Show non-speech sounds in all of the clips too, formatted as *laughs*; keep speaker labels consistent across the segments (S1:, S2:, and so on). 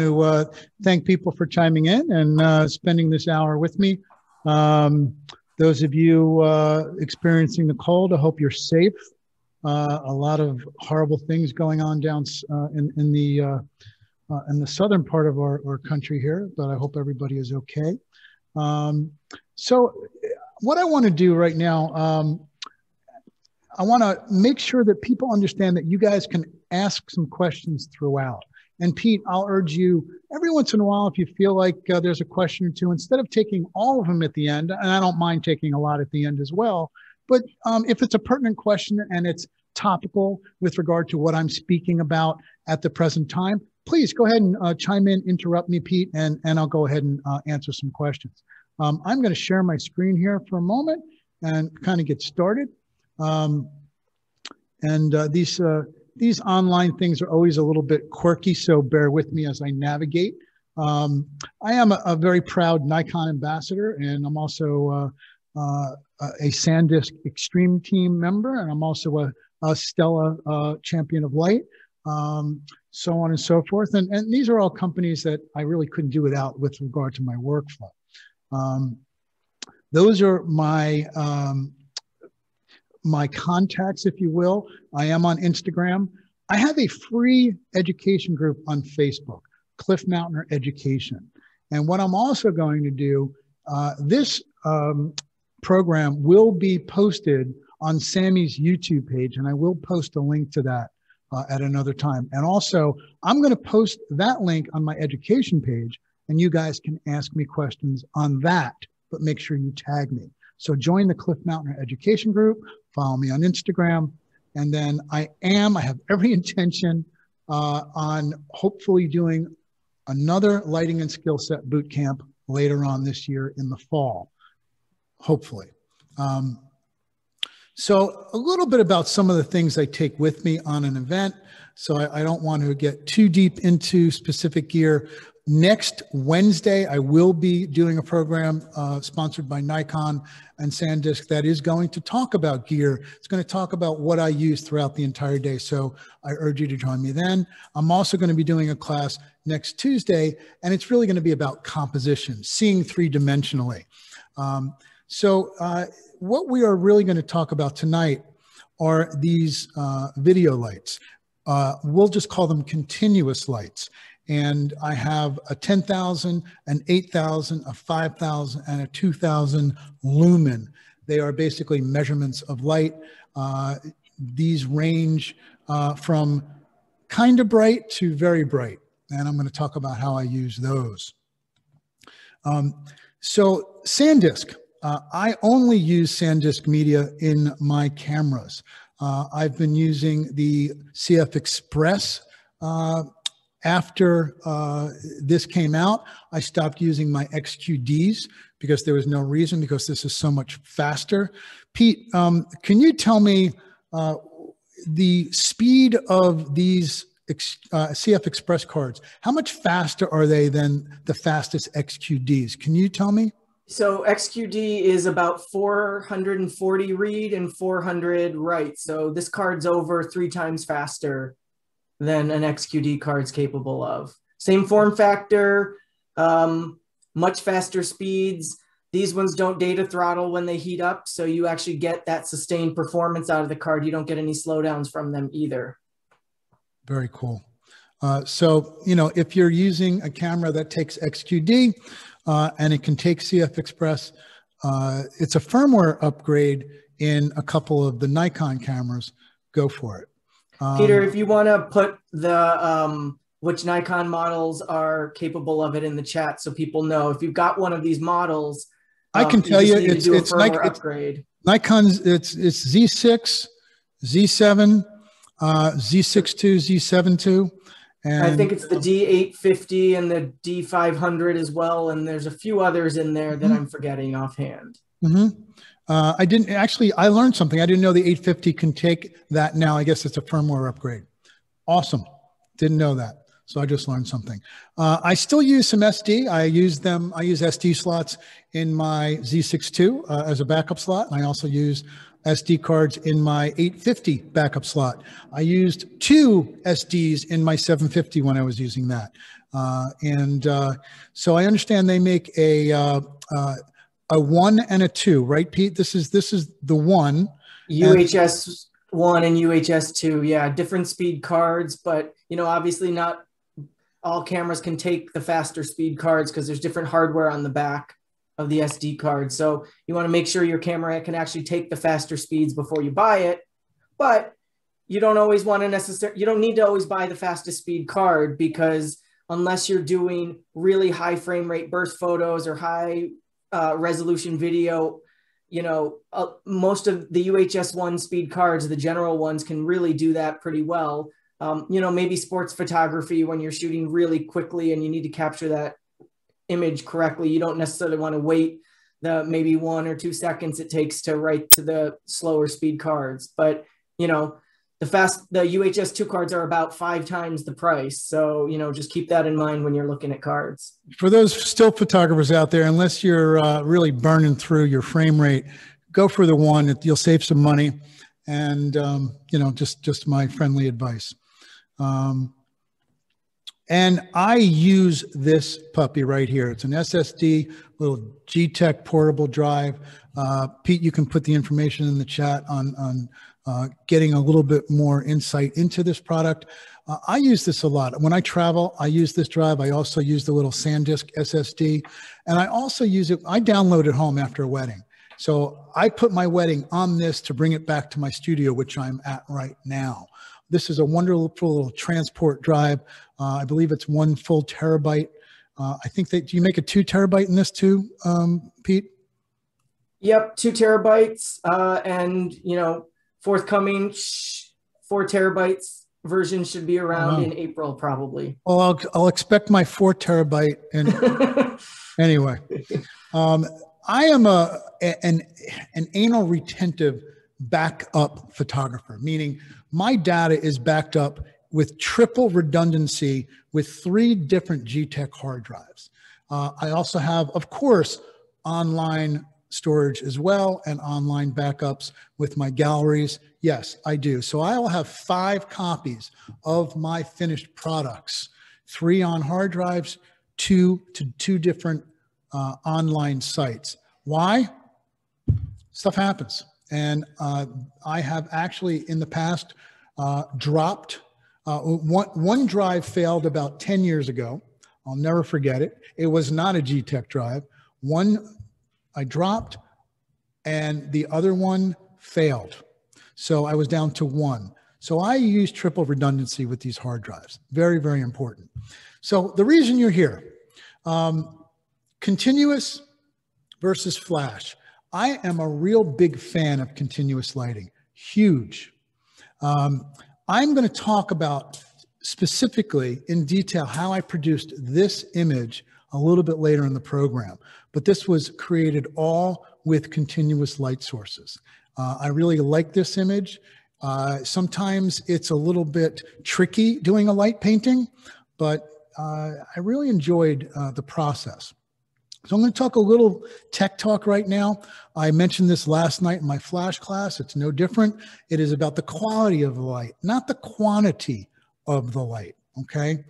S1: to uh, thank people for chiming in and uh, spending this hour with me. Um, those of you uh, experiencing the cold, I hope you're safe. Uh, a lot of horrible things going on down uh, in, in the uh, in the southern part of our, our country here, but I hope everybody is okay. Um, so, what I want to do right now, um, I want to make sure that people understand that you guys can ask some questions throughout. And Pete, I'll urge you every once in a while, if you feel like uh, there's a question or two, instead of taking all of them at the end, and I don't mind taking a lot at the end as well, but um, if it's a pertinent question and it's topical with regard to what I'm speaking about at the present time, please go ahead and uh, chime in, interrupt me, Pete, and, and I'll go ahead and uh, answer some questions. Um, I'm going to share my screen here for a moment and kind of get started. Um, and uh, these uh, these online things are always a little bit quirky, so bear with me as I navigate. Um, I am a, a, very proud Nikon ambassador, and I'm also uh, uh, a SanDisk Extreme Team member, and I'm also a, a Stella uh, Champion of Light, um, so on and so forth. And, and these are all companies that I really couldn't do without with regard to my workflow. Um, those are my um, my contacts, if you will. I am on Instagram. I have a free education group on Facebook, Cliff Mautner Education. And what I'm also going to do, uh, this um, program will be posted on Samy's YouTube page, and I will post a link to that uh, at another time. And also, I'm going to post that link on my education page, and you guys can ask me questions on that, but make sure you tag me. So join the Cliff Mautner Education Group follow me on Instagram. And then I am, I have every *laughs* intention uh, on hopefully doing another lighting and skill set boot camp later on this year in the fall, hopefully. Um, so a little bit about some of the things I take with me on an event. So I, I don't want to get too deep into specific gear, next Wednesday, I will be doing a program uh, sponsored by Nikon and SanDisk that is going to talk about gear. It's going to talk about what I use throughout the entire day. So I urge you to join me then. I'm also going to be doing a class next Tuesday, and it's really going to be about composition, seeing three dimensionally. Um, so, uh, what we are really going to talk about tonight are these uh, video lights. Uh, we'll just call them continuous lights and I have a 10,000, an 8,000, a 5,000, and a 2,000 lumen. They are basically measurements of light. Uh, these range uh, from kind of bright to very bright, and I'm going to talk about how I use those. Um, so SanDisk, uh, I only use SanDisk media in my cameras. Uh, I've been using the CF Express uh, after uh, this came out, I stopped using my XQDs because there was no reason because this is so much faster. Pete, um, can you tell me uh, the speed of these uh, CF Express cards? How much faster are they than the fastest XQDs? Can you tell me?
S2: So XQD is about 440 read and 400 write. So this card's over three times faster than an XQD card's capable of. Same form factor, um, much faster speeds. These ones don't data throttle when they heat up, so you actually get that sustained performance out of the card. You don't get any slowdowns from them either.
S1: Very cool. Uh, so, you know, if you're using a camera that takes XQD uh, and it can take CF Express, uh, it's a firmware upgrade in a couple of the Nikon cameras. Go for it.
S2: Um, Peter, if you want to put the um, which Nikon models are capable of it in the chat, so people know if you've got one of these models,
S1: I can um, tell you, it's it's, Nik- upgrade. Nikon's it's it's Z6, Z7, uh, Z62, Z72.
S2: And I think it's the D850 and the D500 as well, and there's a few others in there that mm-hmm. I'm forgetting offhand.
S1: Mm-hmm. Uh, I didn't actually, I learned something. I didn't know the 850 can take that now. I guess it's a firmware upgrade. Awesome. Didn't know that. So I just learned something. Uh, I still use some SD. I use them, I use SD slots in my Z62 uh, as a backup slot. And I also use SD cards in my 850 backup slot. I used two SDs in my 750 when I was using that. Uh, and uh, so I understand they make a uh, uh, a one and a two, right, Pete? This is this is the one.
S2: UHS one and UHS two, yeah, different speed cards, but you know, obviously not all cameras can take the faster speed cards because there's different hardware on the back of the SD card. So you want to make sure your camera can actually take the faster speeds before you buy it. But you don't always want to necessarily, you don't need to always buy the fastest speed card because unless you're doing really high frame rate burst photos or high uh, resolution video, you know, uh, most of the UHS one speed cards, the general ones can really do that pretty well. Um, you know, maybe sports photography when you're shooting really quickly and you need to capture that image correctly. You don't necessarily want to wait the maybe one or two seconds it takes to write to the slower speed cards. But, you know, the fast the UHS two cards are about five times the price. So you know, just keep that in mind when you're looking at cards.
S1: For those still photographers out there, unless you're uh, really burning through your frame rate, go for the one. You'll save some money, and um, you know, just just my friendly advice. Um, and I use this puppy right here. It's an SSD, little G-Tech portable drive. Uh, Pete, you can put the information in the chat on on uh, getting a little bit more insight into this product. Uh, I use this a lot. When I travel, I use this drive. I also use the little SanDisk SSD. And I also use it, I download it home after a wedding. So I put my wedding on this to bring it back to my studio, which I'm at right now. This is a wonderful little transport drive. Uh, I believe it's one full terabyte. Uh, I think that, do you make a two terabyte in this too, um, Pete?
S2: Yep, two terabytes. Uh, and, you know, forthcoming four terabytes version should be around in April, probably.
S1: Well, I'll, I'll expect my four terabyte. And *laughs* anyway, um, I am a an an anal retentive backup photographer, meaning my data is backed up with triple redundancy with three different G-Tech hard drives. Uh, I also have, of course, online storage as well and online backups with my galleries? Yes, I do. So I will have five copies of my finished products, three on hard drives, two to two different uh, online sites. Why? Stuff happens. And uh, I have actually in the past uh, dropped, uh, one, one drive failed about 10 years ago. I'll never forget it. It was not a G-Tech drive. One I dropped, and the other one failed. So I was down to one. So I use triple redundancy with these hard drives. Very, very important. So the reason you're here, um, continuous versus flash. I am a real big fan of continuous lighting. Huge. Um, I'm going to talk about specifically in detail how I produced this image a little bit later in the program. But this was created all with continuous light sources. Uh, I really like this image. Uh, sometimes it's a little bit tricky doing a light painting, but uh, I really enjoyed uh, the process. So I'm going to talk a little tech talk right now. I mentioned this last night in my flash class. It's no different. It is about the quality of the light, not the quantity of the light. Okay.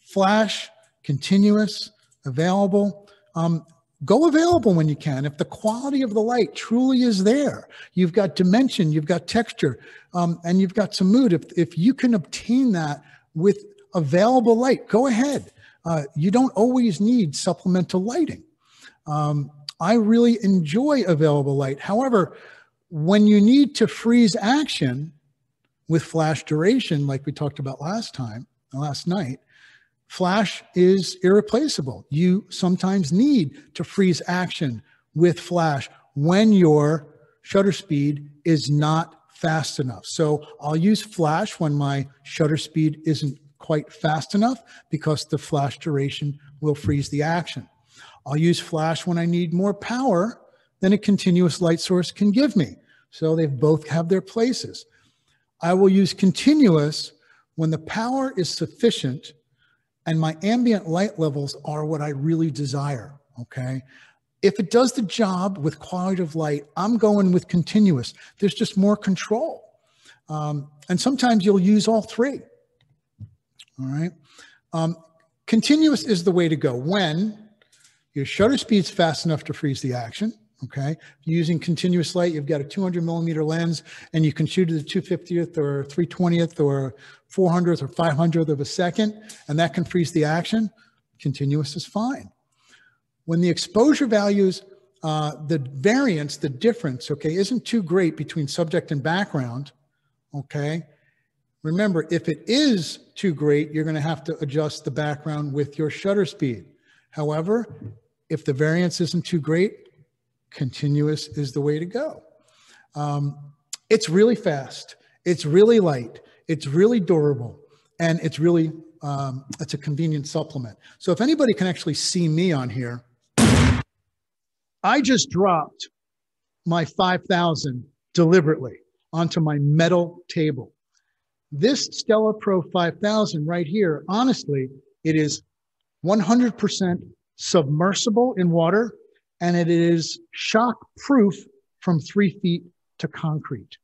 S1: Flash, continuous, available. Um, go available when you can. If the quality of the light truly is there, you've got dimension, you've got texture, um, and you've got some mood. If, if you can obtain that with available light, go ahead. Uh, you don't always need supplemental lighting. Um, I really enjoy available light. However, when you need to freeze action with flash duration, like we talked about last time, last night, Flash is irreplaceable. You sometimes need to freeze action with Flash when your shutter speed is not fast enough. So I'll use Flash when my shutter speed isn't quite fast enough because the flash duration will freeze the action. I'll use Flash when I need more power than a continuous light source can give me. So they both have their places. I will use continuous when the power is sufficient and my ambient light levels are what I really desire. Okay. If it does the job with quality of light, I'm going with continuous. There's just more control. Um, and sometimes you'll use all three. All right. Um, continuous is the way to go when your shutter speed's fast enough to freeze the action. Okay. Using continuous light, you've got a 200 millimeter lens and you can shoot at the 250th or 320th or 400th or 500th of a second, and that can freeze the action. Continuous is fine. When the exposure values, uh, the variance, the difference, okay, isn't too great between subject and background, okay, remember, if it is too great, you're going to have to adjust the background with your shutter speed. However, if the variance isn't too great, continuous is the way to go. Um, it's really fast. It's really light. It's really durable. And it's really, um, it's a convenient supplement. So if anybody can actually see me on here, I just dropped my 5,000 deliberately onto my metal table. This Stella Pro 5000 right here, honestly, it is 100% submersible in water and it is shock proof from three feet to concrete.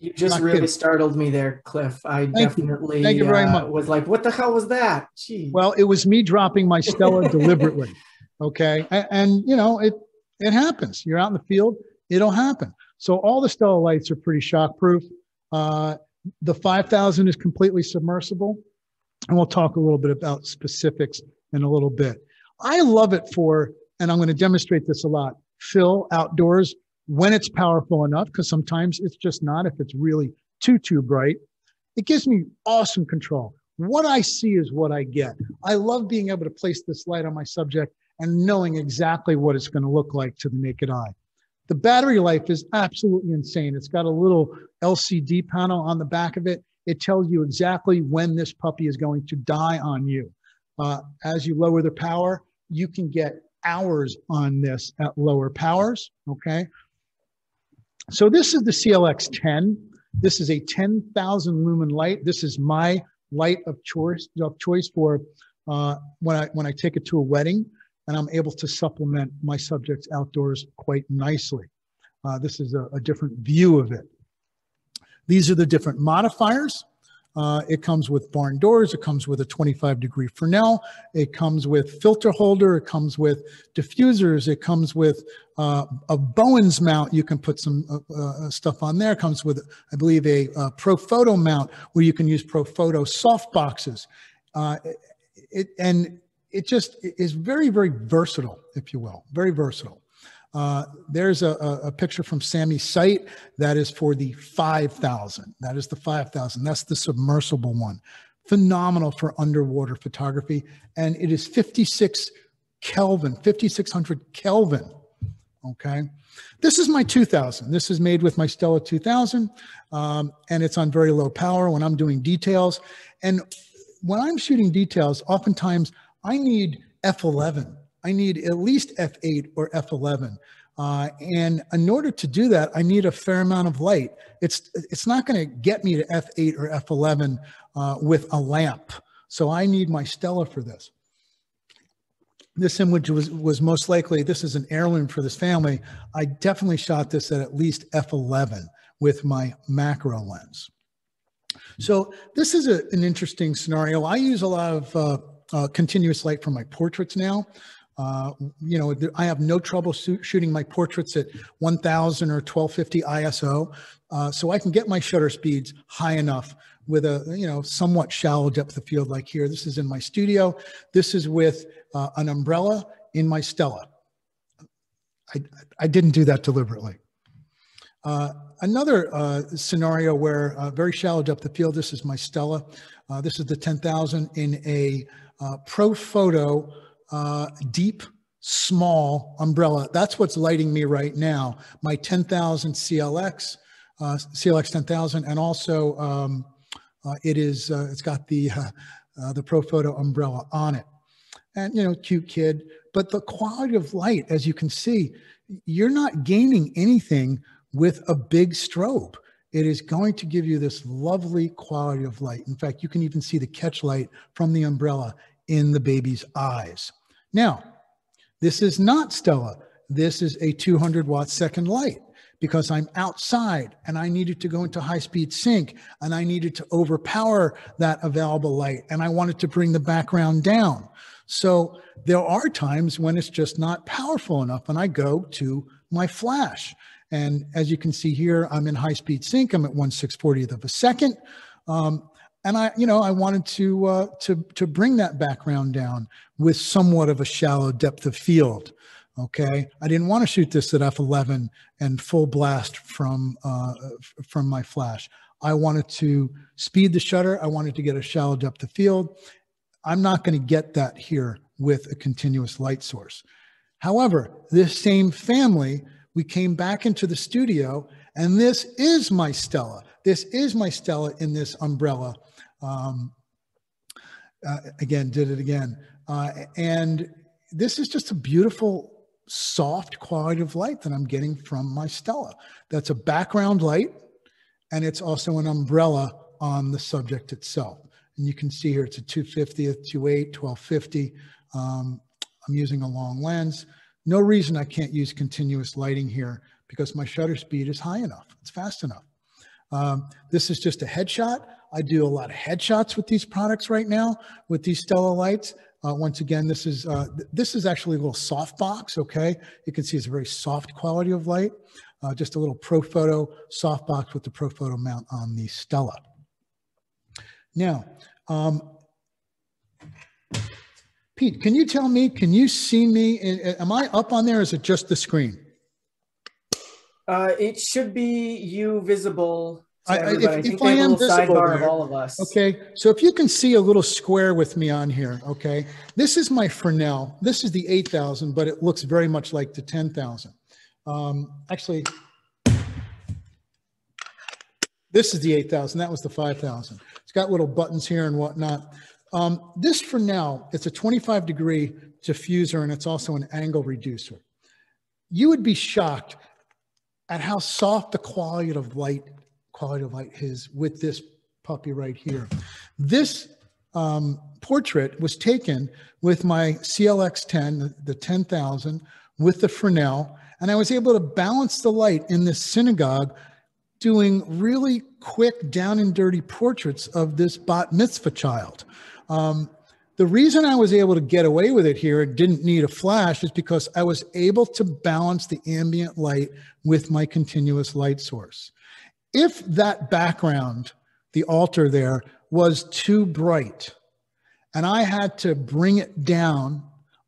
S2: You just Not really kidding. startled me there, Cliff. I Thank definitely you. Thank you very uh, much. was like, what the hell was that? Gee.
S1: Well, it was me dropping my Stella *laughs* deliberately. Okay. And, and, you know, it, it happens. You're out in the field, it'll happen. So all the Stella lights are pretty shock proof. Uh, the 5000 is completely submersible. And we'll talk a little bit about specifics in a little bit. I love it for and I'm going to demonstrate this a lot. Fill outdoors when it's powerful enough, because sometimes it's just not if it's really too, too bright. It gives me awesome control. What I see is what I get. I love being able to place this light on my subject and knowing exactly what it's going to look like to the naked eye. The battery life is absolutely insane. It's got a little LCD panel on the back of it. It tells you exactly when this puppy is going to die on you. Uh, as you lower the power, you can get hours on this at lower powers, okay? So this is the CLX10. This is a 10,000 lumen light. This is my light of choice, of choice for uh, when, I, when I take it to a wedding and I'm able to supplement my subjects outdoors quite nicely. Uh, this is a, a different view of it. These are the different modifiers. Uh, it comes with barn doors. It comes with a 25 degree Fresnel. It comes with filter holder. It comes with diffusers. It comes with uh, a Bowens mount. You can put some uh, uh stuff on there. It comes with, I believe, a, a Profoto mount where you can use Profoto soft boxes. Uh, it, and it just is very, very versatile, if you will, very versatile. Uh, there's a, a, picture from Samy's site that is for the 5000. That is the 5000. That's the submersible one. Phenomenal for underwater photography. And it is 56 Kelvin, 5600 Kelvin. Okay. This is my 2000. This is made with my Stella 2000. Um, and it's on very low power when I'm doing details. And when I'm shooting details, oftentimes I need F11 I need at least F8 or F11. Uh, and in order to do that, I need a fair amount of light. It's, it's not going to get me to F8 or F11 uh, with a lamp. So I need my Stella for this. This image was, was most likely, this is an heirloom for this family. I definitely shot this at at least F11 with my macro lens. So this is a, an interesting scenario. I use a lot of uh, uh, continuous light for my portraits now. Uh, you know, I have no trouble shooting my portraits at 1000 or 1250 ISO. Uh, so I can get my shutter speeds high enough with a, you know, somewhat shallow depth of field like here. This is in my studio. This is with uh, an umbrella in my Stella. I, I didn't do that deliberately. Uh, another uh, scenario where very shallow depth of field, this is my Stella. This is the 10,000 in a uh, Profoto uh, deep, small umbrella. That's what's lighting me right now. My 10,000 CLX, uh, CLX 10,000, and also um, uh, it is, uh, it's got the, *laughs* uh, the Profoto umbrella on it. And, you know, cute kid, but the quality of light, as you can see, you're not gaining anything with a big strobe. It is going to give you this lovely quality of light. In fact, you can even see the catch light from the umbrella in the baby's eyes. Now, this is not Stella. This is a 200 watt second light because I'm outside and I needed to go into high speed sync and I needed to overpower that available light and I wanted to bring the background down. So there are times when it's just not powerful enough and I go to my flash. And as you can see here, I'm in high speed sync. I'm at 1 640th of a second. Um, and I, you know, I wanted to, uh, to, to bring that background down with somewhat of a shallow depth of field. Okay. I didn't want to shoot this at F11 and full blast from, uh, from my flash. I wanted to speed the shutter. I wanted to get a shallow depth of field. I'm not going to get that here with a continuous light source. However, this same family, we came back into the studio and this is my Stella. This is my Stella in this umbrella. Um, uh, again, did it again. Uh, and this is just a beautiful, soft quality of light that I'm getting from my Stella. That's a background light, and it's also an umbrella on the subject itself. And you can see here it's a 250th, 28, 1250. Um, I'm using a long lens. No reason I can't use continuous lighting here because my shutter speed is high enough. It's fast enough. Um, this is just a headshot. I do a lot of headshots with these products right now with these Stella lights. Uh, once again, this is uh, th this is actually a little soft box. Okay, you can see it's a very soft quality of light. Uh, just a little Profoto soft box with the Profoto mount on the Stella. Now, um, Pete, can you tell me? Can you see me? Am I up on there? Is it just the screen?
S2: Uh, it should be you visible
S1: I, if, if I am visible there, of
S2: all of us.
S1: Okay, so if you can see a little square with me on here, okay, this is my Fresnel. This is the 8,000, but it looks very much like the 10,000. Um, actually, this is the 8,000. That was the 5,000. It's got little buttons here and whatnot. Um, this Fresnel, it's a 25 degree diffuser and it's also an angle reducer. You would be shocked at how soft the quality of light quality of light is with this puppy right here. This um, portrait was taken with my CLX10, the, the 10,000, with the Fresnel, and I was able to balance the light in this synagogue doing really quick down and dirty portraits of this bat mitzvah child. Um, the reason I was able to get away with it here, didn't need a flash, is because I was able to balance the ambient light with my continuous light source. If that background, the altar there, was too bright and I had to bring it down,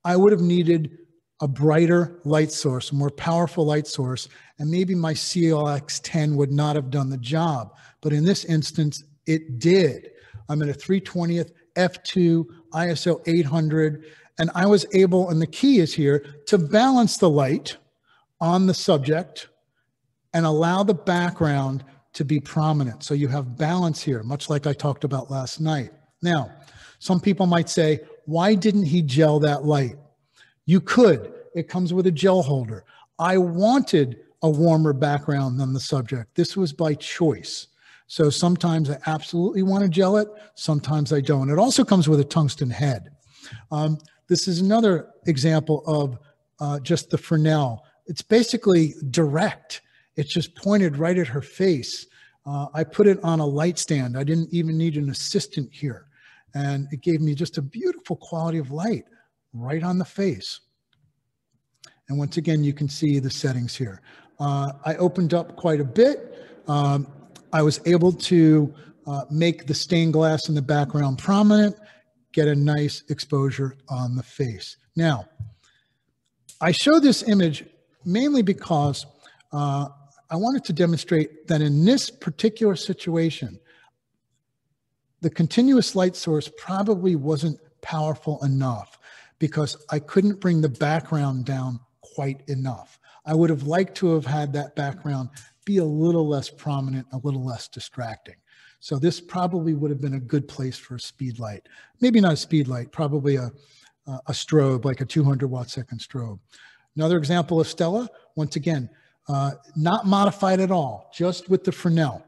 S1: I would have needed a brighter light source, a more powerful light source, and maybe my CLX 10 would not have done the job. But in this instance, it did. I'm at a 320th f2 ISO 800, and I was able, and the key is here, to balance the light on the subject and allow the background to be prominent. So you have balance here, much like I talked about last night. Now, some people might say, why didn't he gel that light? You could. It comes with a gel holder. I wanted a warmer background than the subject. This was by choice. So sometimes I absolutely want to gel it. Sometimes I don't. It also comes with a tungsten head. Um, this is another example of uh, just the Fresnel. It's basically direct. It's just pointed right at her face. Uh, I put it on a light stand. I didn't even need an assistant here. And it gave me just a beautiful quality of light right on the face. And once again, you can see the settings here. Uh, I opened up quite a bit. Um, I was able to uh, make the stained glass in the background prominent, get a nice exposure on the face. Now, I show this image mainly because uh, I wanted to demonstrate that in this particular situation, the continuous light source probably wasn't powerful enough because I couldn't bring the background down quite enough. I would have liked to have had that background be a little less prominent, a little less distracting. So this probably would have been a good place for a speed light. Maybe not a speed light, probably a, a strobe, like a 200 watt second strobe. Another example of Stella, once again, uh, not modified at all, just with the Fresnel.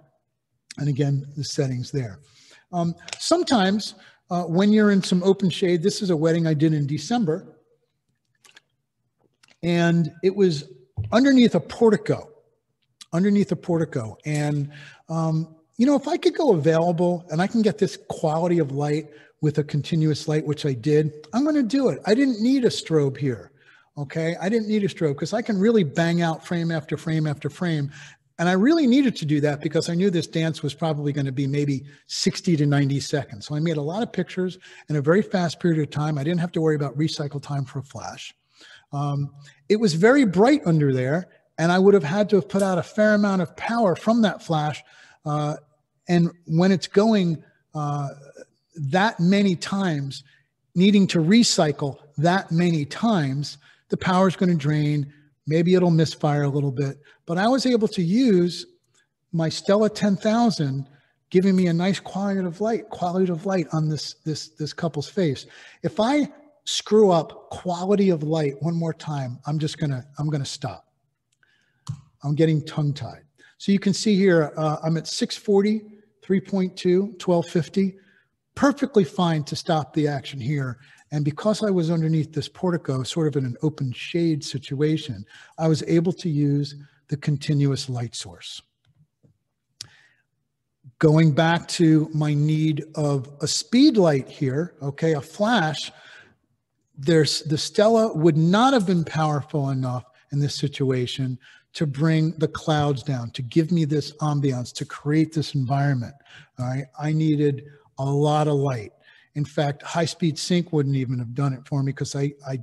S1: And again, the settings there. Um, sometimes uh, when you're in some open shade, this is a wedding I did in December, and it was underneath a portico. underneath a portico. And, um, you know, if I could go available and I can get this quality of light with a continuous light, which I did, I'm going to do it. I didn't need a strobe here. Okay. I didn't need a strobe because I can really bang out frame after frame after frame. And I really needed to do that because I knew this dance was probably going to be maybe 60 to 90 seconds. So I made a lot of pictures in a very fast period of time. I didn't have to worry about recycle time for a flash. Um, it was very bright under there, and I would have had to have put out a fair amount of power from that flash. Uh, and when it's going uh, that many times, needing to recycle that many times, the power is going to drain. Maybe it'll misfire a little bit. But I was able to use my Stella 10,000 giving me a nice quality of light, quality of light on this, this, this couple's face. If I screw up quality of light one more time, I'm just gonna, I'm gonna stop. I'm getting tongue tied. So you can see here, uh, I'm at 640, 3.2, 1250, perfectly fine to stop the action here. And because I was underneath this portico, sort of in an open shade situation, I was able to use the continuous light source. Going back to my need of a speed light here, okay, a flash, there's the Stella would not have been powerful enough in this situation to bring the clouds down, to give me this ambiance, to create this environment. All right, I needed a lot of light. In fact, high speed sync wouldn't even have done it for me because I, I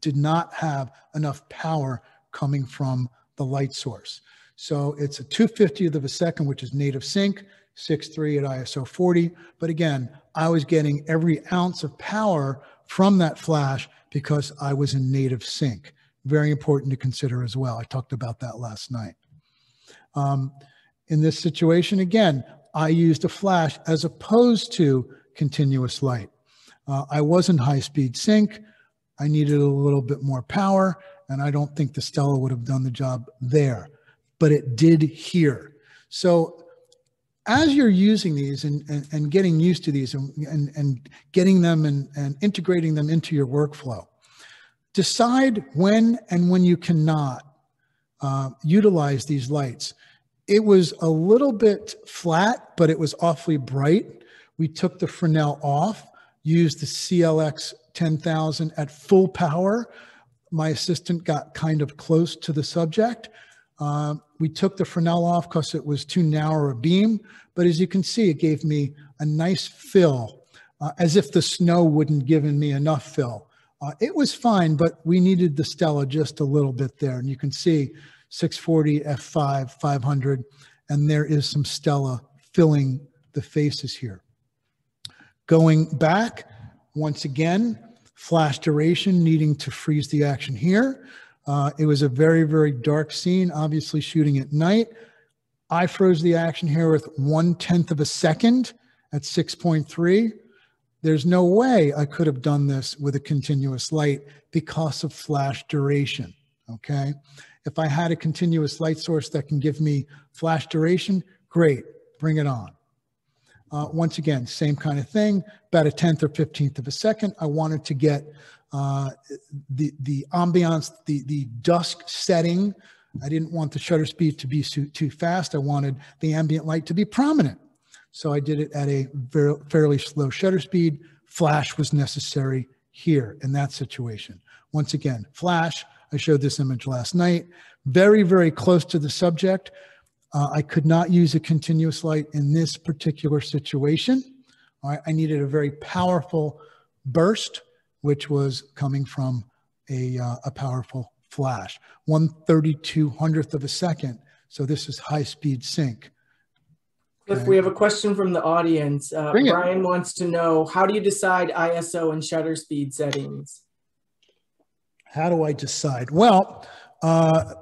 S1: did not have enough power coming from the light source. So it's a 250th of a second, which is native sync, 6.3 at ISO 40. But again, I was getting every ounce of power from that flash because I was in native sync. Very important to consider as well. I talked about that last night. Um, in this situation, again, I used a flash as opposed to continuous light. Uh, I wasn't high speed sync. I needed a little bit more power, and I don't think the Stella would have done the job there, but it did here. So as you're using these and, and, and getting used to these and, and, and getting them and, and integrating them into your workflow, decide when and when you cannot uh, utilize these lights. It was a little bit flat, but it was awfully bright. We took the Fresnel off, used the CLX 10,000 at full power. My assistant got kind of close to the subject. Uh, we took the Fresnel off because it was too narrow a beam, but as you can see, it gave me a nice fill, uh, as if the snow wouldn't given me enough fill. Uh, it was fine, but we needed the Stella just a little bit there. And you can see 640 f5, 500, and there is some Stella filling the faces here. Going back, once again, flash duration needing to freeze the action here. Uh, it was a very, very dark scene, obviously shooting at night. I froze the action here with one tenth of a second at 6.3. There's no way I could have done this with a continuous light because of flash duration, okay? If I had a continuous light source that can give me flash duration, great, bring it on. Uh, once again, same kind of thing, about a tenth or 15th of a second. I wanted to get uh, the, the ambiance, the, the dusk setting. I didn't want the shutter speed to be too, too fast. I wanted the ambient light to be prominent. So I did it at a very, fairly slow shutter speed. Flash was necessary here in that situation. Once again, flash, I showed this image last night, very, very close to the subject. Uh, I could not use a continuous light in this particular situation. I, I needed a very powerful burst which was coming from a, uh, a powerful flash. 1 3200th of a second. So this is high speed sync.
S2: If we have a question from the audience, uh, Brian wants to know, how do you decide ISO and shutter speed settings?
S1: How do I decide? Well, uh,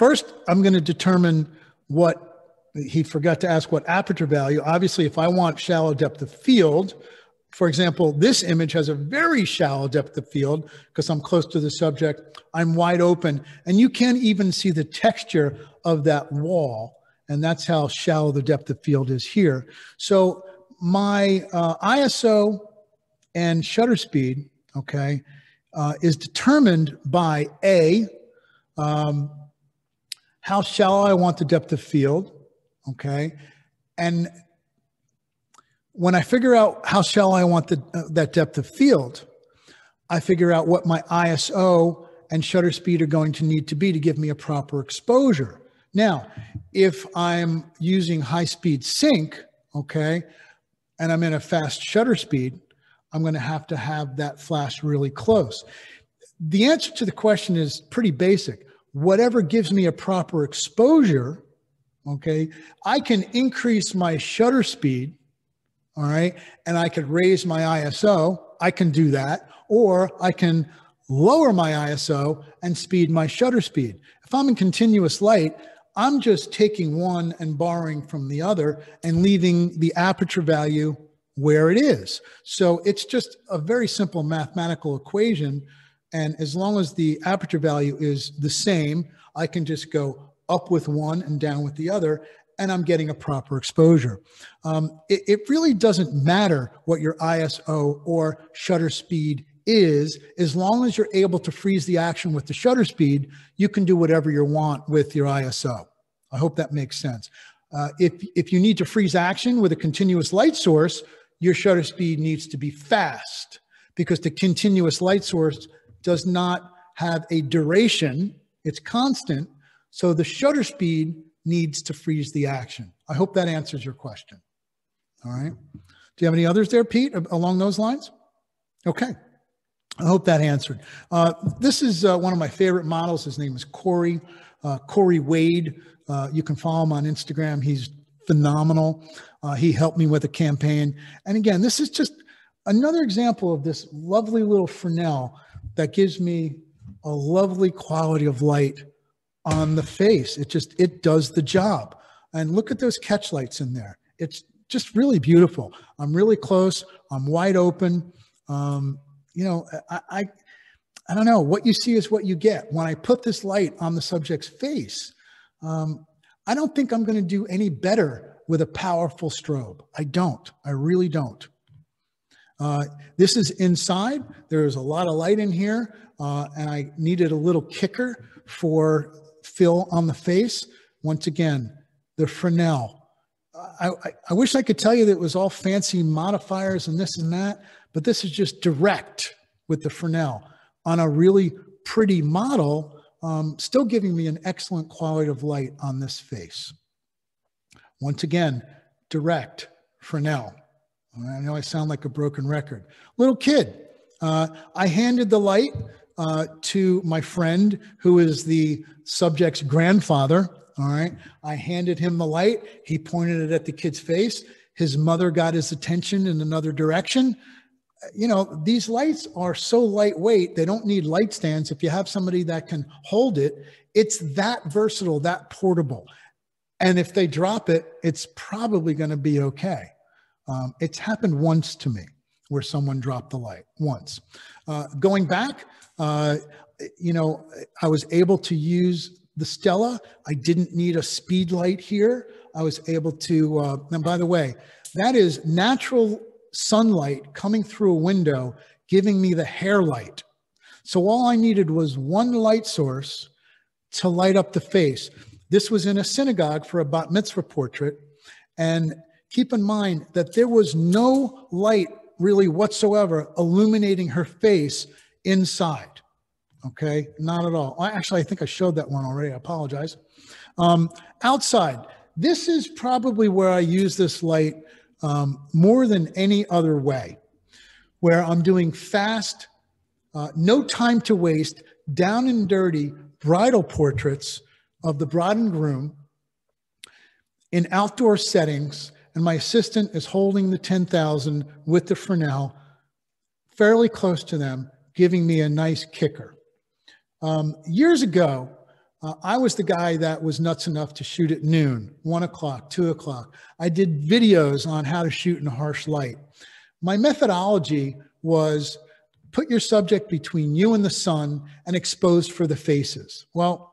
S1: first I'm going to determine what, he forgot to ask what aperture value. Obviously, if I want shallow depth of field, for example, this image has a very shallow depth of field because I'm close to the subject. I'm wide open, and you can't even see the texture of that wall. And that's how shallow the depth of field is here. So my uh, ISO and shutter speed, okay, uh, is determined by A, um, how shallow I want the depth of field, okay? And when I figure out how shallow I want the, uh, that depth of field, I figure out what my ISO and shutter speed are going to need to be to give me a proper exposure. Now, if I'm using high speed sync, okay, and I'm in a fast shutter speed, I'm going to have to have that flash really close. The answer to the question is pretty basic. Whatever gives me a proper exposure, okay, I can increase my shutter speed, all right, and I could raise my ISO. I can do that, or I can lower my ISO and speed my shutter speed. If I'm in continuous light, I'm just taking one and borrowing from the other and leaving the aperture value where it is. So it's just a very simple mathematical equation. And as long as the aperture value is the same, I can just go up with one and down with the other, and I'm getting a proper exposure. Um, it, it really doesn't matter what your ISO or shutter speed is as long as you're able to freeze the action with the shutter speed, you can do whatever you want with your ISO. I hope that makes sense. Uh, if, if you need to freeze action with a continuous light source, your shutter speed needs to be fast because the continuous light source does not have a duration, it's constant. So the shutter speed needs to freeze the action. I hope that answers your question. All right. Do you have any others there, Pete, along those lines? Okay. I hope that answered. Uh, this is uh, one of my favorite models. His name is Corey, uh, Corey Wade. Uh, you can follow him on Instagram. He's phenomenal. Uh, he helped me with a campaign. And again, this is just another example of this lovely little Fresnel that gives me a lovely quality of light on the face. It just, it does the job. And look at those catch lights in there. It's just really beautiful. I'm really close. I'm wide open. Um, you know, I, I, I don't know. What you see is what you get. When I put this light on the subject's face, um, I don't think I'm going to do any better with a powerful strobe. I don't. I really don't. Uh, this is inside. There's a lot of light in here, uh, and I needed a little kicker for fill on the face. Once again, the Fresnel. I, I, I wish I could tell you that it was all fancy modifiers and this and that, but this is just direct with the Fresnel on a really pretty model, um, still giving me an excellent quality of light on this face. Once again, direct Fresnel. I know I sound like a broken record. Little kid, uh, I handed the light uh, to my friend who is the subject's grandfather. All right. I handed him the light. He pointed it at the kid's face. His mother got his attention in another direction you know, these lights are so lightweight, they don't need light stands. If you have somebody that can hold it, it's that versatile, that portable. And if they drop it, it's probably going to be okay. Um, it's happened once to me where someone dropped the light once. Uh, going back, uh, you know, I was able to use the Stella. I didn't need a speed light here. I was able to, uh, and by the way, that is natural sunlight coming through a window, giving me the hair light. So all I needed was one light source to light up the face. This was in a synagogue for a bat mitzvah portrait. And keep in mind that there was no light really whatsoever illuminating her face inside. Okay, not at all. Actually, I think I showed that one already. I apologize. Um, outside, this is probably where I use this light um, more than any other way, where I'm doing fast, uh, no time to waste, down and dirty bridal portraits of the bride and groom in outdoor settings, and my assistant is holding the 10,000 with the Fresnel fairly close to them, giving me a nice kicker. Um, years ago, uh, I was the guy that was nuts enough to shoot at noon, one o'clock, two o'clock. I did videos on how to shoot in a harsh light. My methodology was put your subject between you and the sun and exposed for the faces. Well,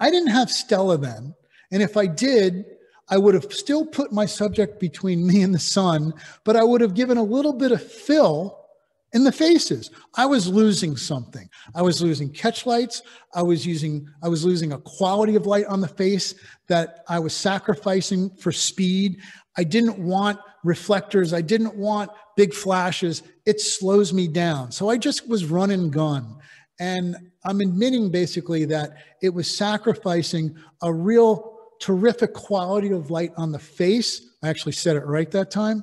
S1: I didn't have Stella then. And if I did, I would have still put my subject between me and the sun, but I would have given a little bit of fill in the faces. I was losing something. I was losing catch lights. I was using, I was losing a quality of light on the face that I was sacrificing for speed. I didn't want reflectors. I didn't want big flashes. It slows me down. So I just was run and gun. And I'm admitting basically that it was sacrificing a real terrific quality of light on the face. I actually said it right that time.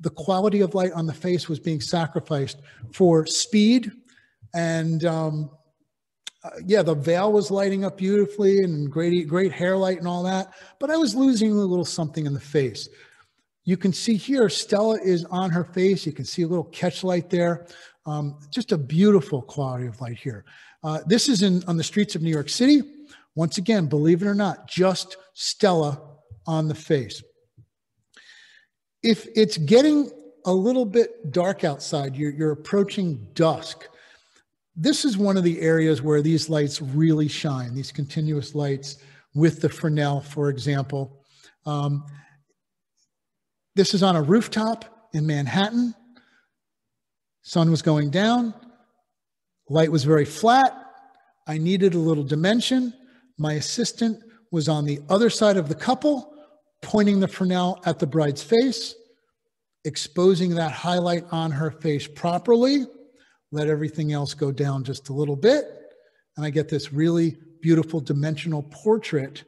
S1: The quality of light on the face was being sacrificed for speed. And um, uh, yeah, the veil was lighting up beautifully and great, great hair light and all that. But I was losing a little something in the face. You can see here, Stella is on her face. You can see a little catch light there. Um, just a beautiful quality of light here. Uh, this is in on the streets of New York City. Once again, believe it or not, just Stella on the face. If it's getting a little bit dark outside, you're, you're approaching dusk, this is one of the areas where these lights really shine, these continuous lights with the Fresnel, for example. Um, this is on a rooftop in Manhattan. Sun was going down. Light was very flat. I needed a little dimension. My assistant was on the other side of the couple, pointing the Fresnel at the bride's face, exposing that highlight on her face properly, let everything else go down just a little bit. And I get this really beautiful dimensional portrait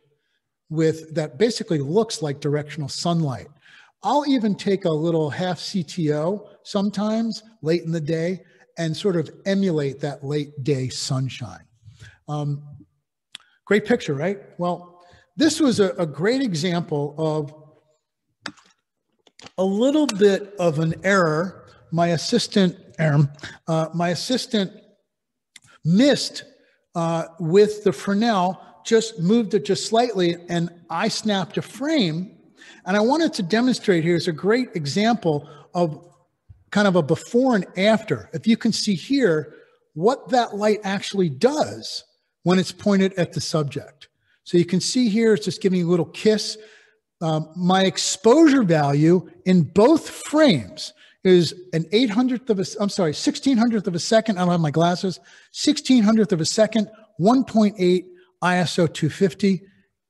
S1: with that basically looks like directional sunlight. I'll even take a little half CTO sometimes late in the day and sort of emulate that late day sunshine. Um, great picture, right? Well, this was a, a great example of a little bit of an error. My assistant, Aaron, uh, my assistant missed uh, with the Fresnel, just moved it just slightly, and I snapped a frame and I wanted to demonstrate here is a great example of kind of a before and after. If you can see here, what that light actually does when it's pointed at the subject. So you can see here, it's just giving a little kiss. Um, my exposure value in both frames is an 800th of a, I'm sorry, 1600th of a second. I don't have my glasses. 1600th of a second, 1.8 ISO 250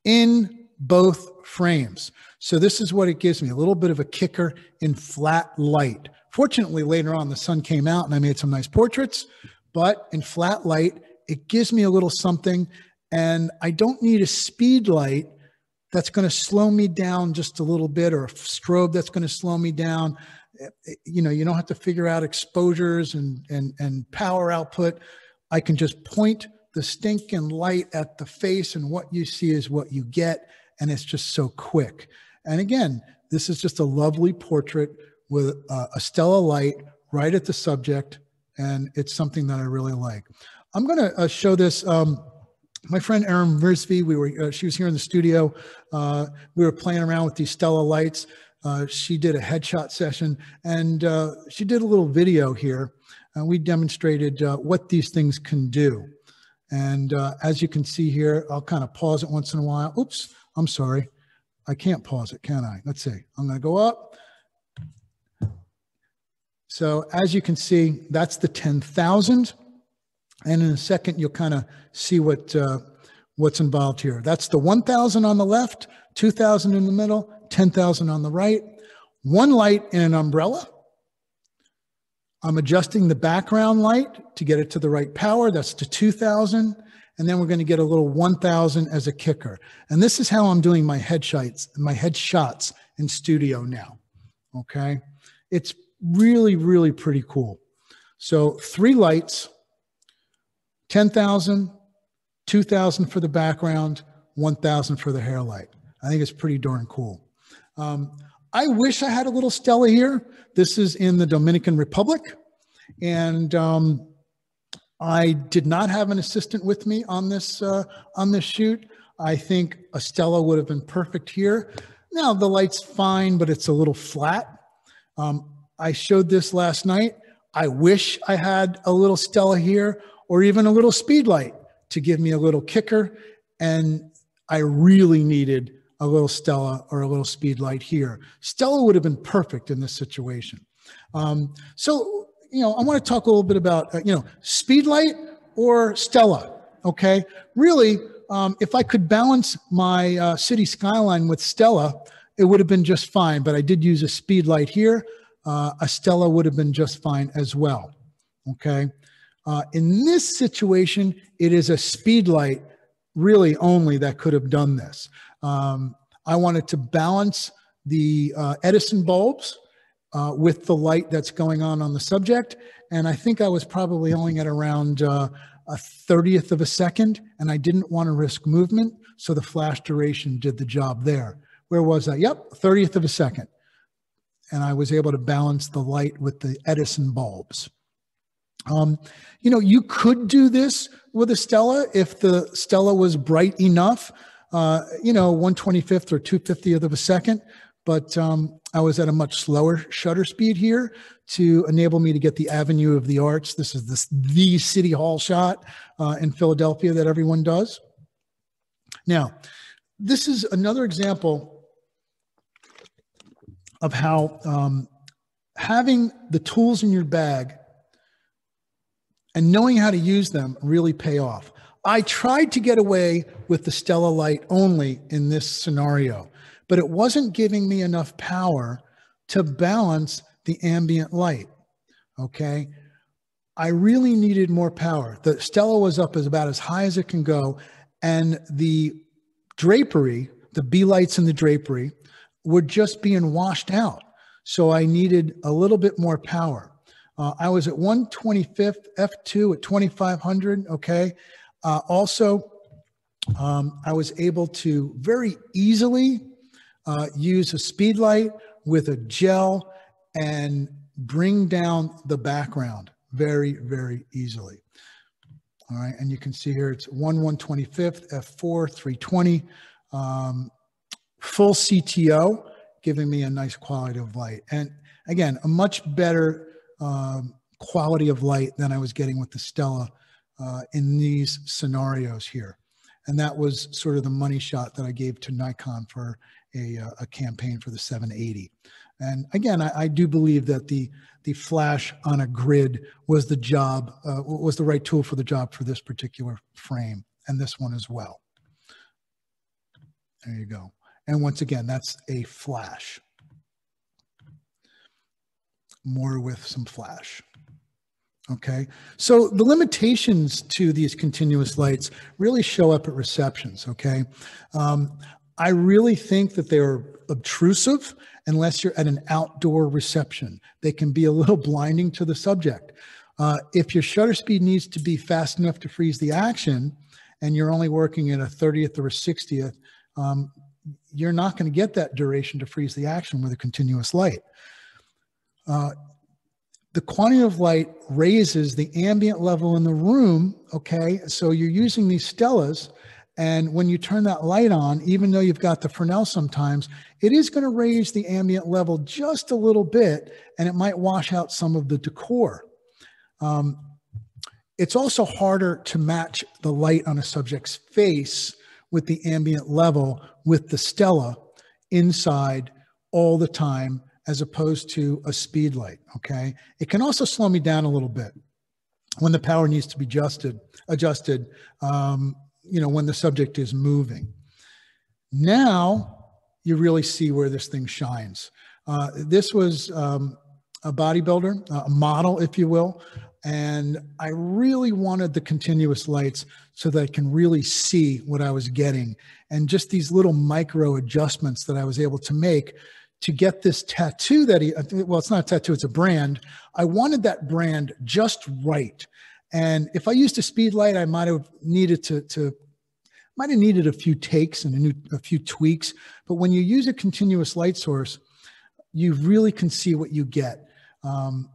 S1: in both frames. So this is what it gives me, a little bit of a kicker in flat light. Fortunately, later on, the sun came out and I made some nice portraits, but in flat light, it gives me a little something and I don't need a speed light that's going to slow me down just a little bit or a strobe that's going to slow me down. You know, you don't have to figure out exposures and, and, and power output. I can just point the stinking light at the face and what you see is what you get. And it's just so quick. And again, this is just a lovely portrait with a Stella light right at the subject. And it's something that I really like. I'm going to uh, show this. Um, my friend Erin Versby, we were, uh, she was here in the studio. Uh, we were playing around with these Stella lights. Uh, she did a headshot session and uh, she did a little video here. And we demonstrated what these things can do. And as you can see here, I'll kind of pause it once in a while. Oops, I'm sorry. I can't pause it, can I? Let's see. I'm going to go up. So as you can see, that's the 10,000. And in a second, you'll kind of see what uh, what's involved here. That's the 1,000 on the left, 2,000 in the middle, 10,000 on the right. One light in an umbrella. I'm adjusting the background light to get it to the right power. That's to 2,000 and then we're going to get a little 1000 as a kicker. And this is how I'm doing my headshots, my headshots in studio now. Okay. It's really, really pretty cool. So three lights, 10,000, 2,000 for the background, 1,000 for the hair light. I think it's pretty darn cool. Um, I wish I had a little Stella here. This is in the Dominican Republic. And um, I did not have an assistant with me on this uh, on this shoot. I think a Stella would have been perfect here. Now the light's fine, but it's a little flat. Um, I showed this last night. I wish I had a little Stella here or even a little speed light to give me a little kicker. And I really needed a little Stella or a little speed light here. Stella would have been perfect in this situation. Um, so you know, I want to talk a little bit about, uh, you know, speed light or Stella. Okay. Really, um, if I could balance my uh, city skyline with Stella, it would have been just fine. But I did use a speed light here. Uh, a Stella would have been just fine as well. Okay. Uh, in this situation, it is a Speedlight really only that could have done this. Um, I wanted to balance the uh, Edison bulbs uh, with the light that's going on on the subject. And I think I was probably only at around uh, a 30th of a second, and I didn't want to risk movement. So the flash duration did the job there. Where was I? Yep, 30th of a second. And I was able to balance the light with the Edison bulbs. Um, you know, you could do this with a Stella if the Stella was bright enough, uh, you know, 125th or 250th of a second. But um, I was at a much slower shutter speed here to enable me to get the Avenue of the Arts. This is this, the City Hall shot uh, in Philadelphia that everyone does. Now, this is another example of how um, having the tools in your bag and knowing how to use them really pay off. I tried to get away with the Stella light only in this scenario, but it wasn't giving me enough power to balance the ambient light. Okay. I really needed more power. The Stella was up as about as high as it can go, and the drapery, the B lights in the drapery, were just being washed out. So I needed a little bit more power. Uh, I was at 125th F2 at 2500. Okay. Uh, also, um, I was able to very easily uh, use a speed light with a gel and bring down the background very, very easily. All right. And you can see here it's 1 125th F4 320. Um, full CTO, giving me a nice quality of light. And again, a much better um, quality of light than I was getting with the Stella uh, in these scenarios here. And that was sort of the money shot that I gave to Nikon for a, uh, a campaign for the 780. And again, I, I, do believe that the the flash on a grid was the job, uh, was the right tool for the job for this particular frame, and this one as well. There you go. And once again, that's a flash more with some flash. Okay, so the limitations to these continuous lights really show up at receptions. Okay, um, I really think that they're obtrusive unless you're at an outdoor reception. They can be a little *laughs* blinding to the subject. Uh, if your shutter speed needs to be fast enough to freeze the action, and you're only working at a 30th or a 60th, um, you're not going to get that duration to freeze the action with a continuous light. Uh, the quantity of light raises the ambient level in the room. Okay, so you're using these Stellas, and when you turn that light on, even though you've got the Fresnel sometimes, it is going to raise the ambient level just a little bit, and it might wash out some of the decor. Um, it's also harder to match the light on a subject's face with the ambient level with the Stella inside all the time as opposed to a speed light, okay? It can also slow me down a little bit when the power needs to be adjusted, adjusted um, you know, when the subject is moving. Now you really see where this thing shines. Uh, this was um, a bodybuilder, a model, if you will, and I really wanted the continuous lights so that I can really see what I was getting and just these little micro adjustments that I was able to make to get this tattoo that he, well, it's not a tattoo, it's a brand. I wanted that brand just right. And if I used a speed light, I might have needed to, to might have needed a few takes and a, new, a few tweaks. But when you use a continuous light source, you really can see what you get um,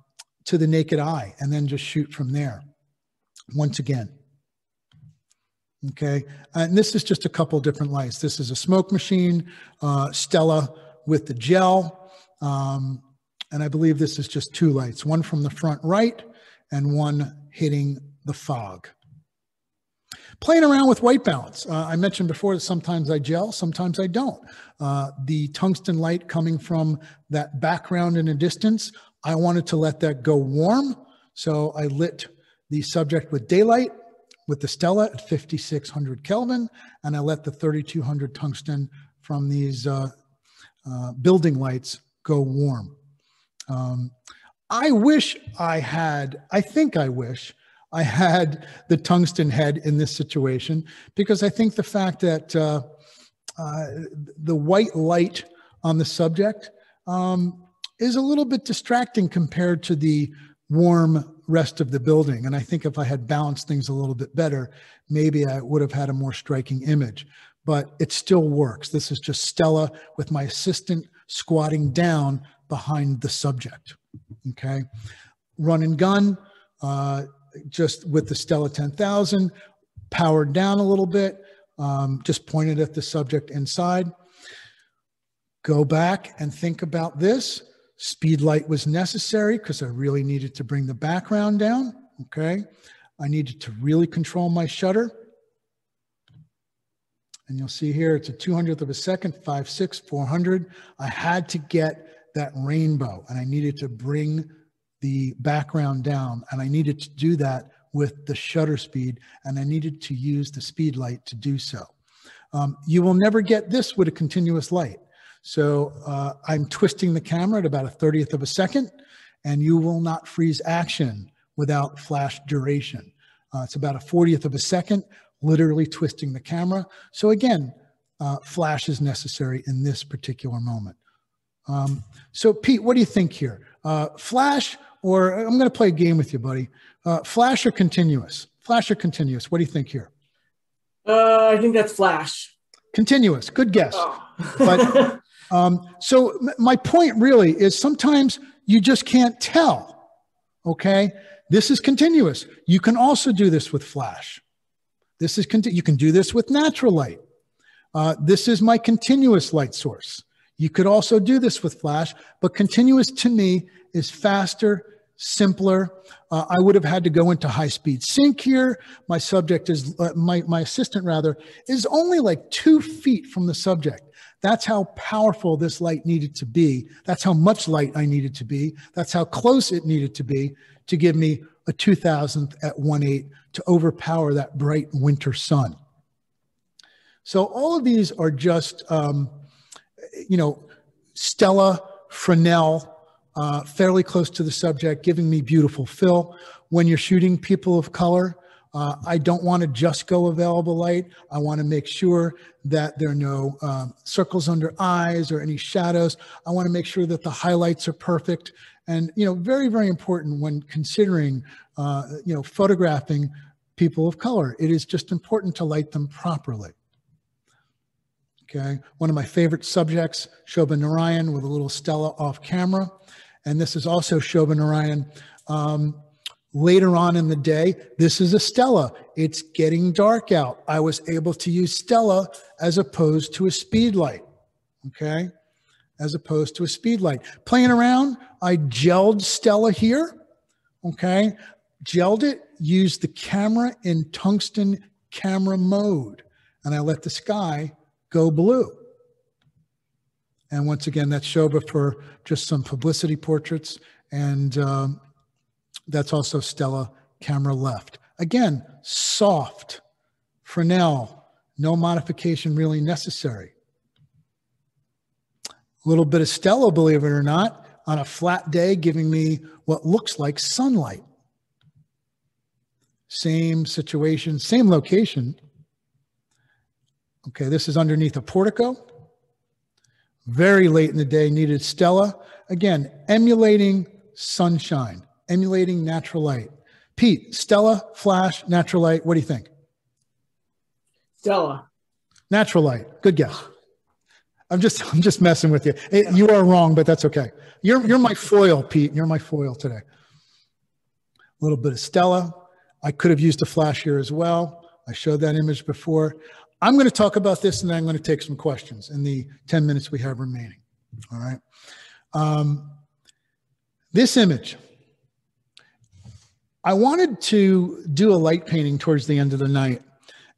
S1: to the naked eye and then just shoot from there. Once again, okay and this is just a couple different lights this is a smoke machine uh, stella with the gel. Um, and I believe this is just two lights, one from the front right and one hitting the fog. Playing around with white balance. Uh, I mentioned before that sometimes I gel, sometimes I don't. Uh, the tungsten light coming from that background in a distance, I wanted to let that go warm So I lit the subject with daylight with the Stella at 5600 Kelvin, and I let the 3200 tungsten from these uh, uh, building lights go warm. Um, I wish I had, I think I wish I had the tungsten head in this situation because I think the fact that uh, uh, the white light on the subject um, is a little bit distracting compared to the warm rest of the building. And I think if I had balanced things a little bit better, maybe I would have had a more striking image. But it still works. This is just Stella with my assistant squatting down behind the subject. Okay. Run and gun, uh, just with the Stella 10,000, powered down a little bit, um, just pointed at the subject inside. Go back and think about this. Speed light was necessary because I really needed to bring the background down. Okay. I needed to really control my shutter. And you'll see here, it's a 200th of a second, five, six, 400. I had to get that rainbow and I needed to bring the background down and I needed to do that with the shutter speed and I needed to use the speed light to do so. Um, you will never get this with a continuous light. So uh, I'm twisting the camera at about a 30th of a second and you will not freeze action without flash duration. Uh, it's about a 40th of a second, literally twisting the camera. So again, uh, flash is necessary in this particular moment. Um, so Pete, what do you think here? Uh, flash or I'm going to play a game with you, buddy. Uh, flash or continuous? Flash or continuous? What do you think here?
S2: Uh, I think that's flash.
S1: Continuous. Good guess. Oh. but *laughs* um, so my point really is sometimes you just can't tell. Okay, this is continuous. You can also do this with flash. This is you can do this with natural light. Uh, this is my continuous light source. You could also do this with flash, but continuous to me is faster, simpler. Uh, I would have had to go into high speed sync here. My subject is, uh, my, my assistant rather, is only like two feet from the subject. That's how powerful this light needed to be. That's how much light I needed to be. That's how close it needed to be to give me a 2000th at 1.8 to overpower that bright winter sun. So all of these are just um, you know, Stella Fresnel, uh, fairly close to the subject, giving me beautiful fill. When you're shooting people of color, uh, I don't want to just go available light. I want to make sure that there are no uh, circles under eyes or any shadows. I want to make sure that the highlights are perfect. And, you know, very, very important when considering, uh, you know, photographing people of color. It is just important to light them properly. Okay, one of my favorite subjects, Shobha Narayan with a little Stella off camera. And this is also Shobha Narayan. Um, later on in the day, this is a Stella. It's getting dark out. I was able to use Stella as opposed to a speed light. Okay, as opposed to a speed light. Playing around, I gelled Stella here. Okay, gelled it, used the camera in tungsten camera mode, and I let the sky go blue. And once again, that's Shobha for just some publicity portraits. And um, that's also Stella camera left. Again, soft, Fresnel, no modification really necessary. A little bit of Stella, believe it or not, on a flat day, giving me what looks like sunlight. Same situation, same location, Okay, this is underneath a portico. Very late in the day, needed Stella. Again, emulating sunshine, emulating natural light. Pete, Stella, flash, natural light. What do you think?
S2: Stella.
S1: Natural light. Good guess. I'm just I'm just messing with you. You are wrong, but that's okay. You're you're my foil, Pete. You're my foil today. A little bit of Stella. I could have used a flash here as well. I showed that image before. I'm going to talk about this and then I'm going to take some questions in the 10 minutes we have remaining. All right. Um, this image, I wanted to do a light painting towards the end of the night.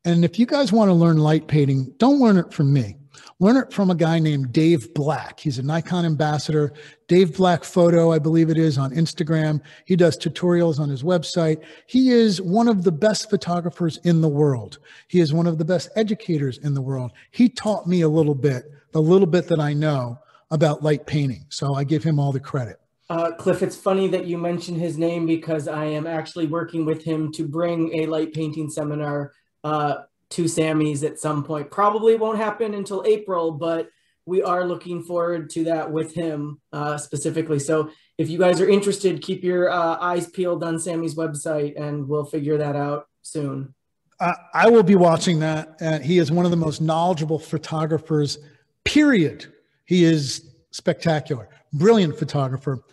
S1: And if you guys want to learn light painting, don't learn it from me. Learn it from a guy named Dave Black. He's a Nikon ambassador. Dave Black Photo, I believe it is, on Instagram. He does tutorials on his website. He is one of the best photographers in the world. He is one of the best educators in the world. He taught me a little bit, the little bit that I know about light painting. So I give him all the credit.
S2: Uh, Cliff, it's funny that you mention his name because I am actually working with him to bring a light painting seminar uh, to Samy's at some point. Probably won't happen until April, but we are looking forward to that with him uh, specifically. So if you guys are interested, keep your uh, eyes peeled on Samy's website and we'll figure that out soon.
S1: Uh, I will be watching that. And he is one of the most knowledgeable photographers, period. He is spectacular, brilliant photographer.